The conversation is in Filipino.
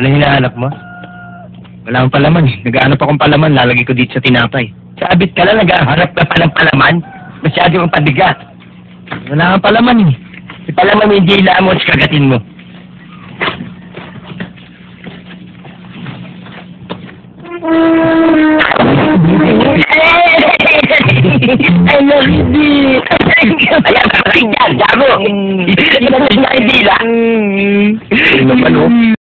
Ano hinahanap mo? Wala akong palaman eh. Naghahanap akong palaman, lalagay ko dito sa tinapay. Sabit ka lang, naghahanap ka pa ng palaman? Masyado kang pabigat. Wala kang palaman eh. Ipalaman mo yung dila mo at kagatin mo. I love you, Di. Ayan, kapatid yan, gago. Hindi mm. na yung dila. Ano naman.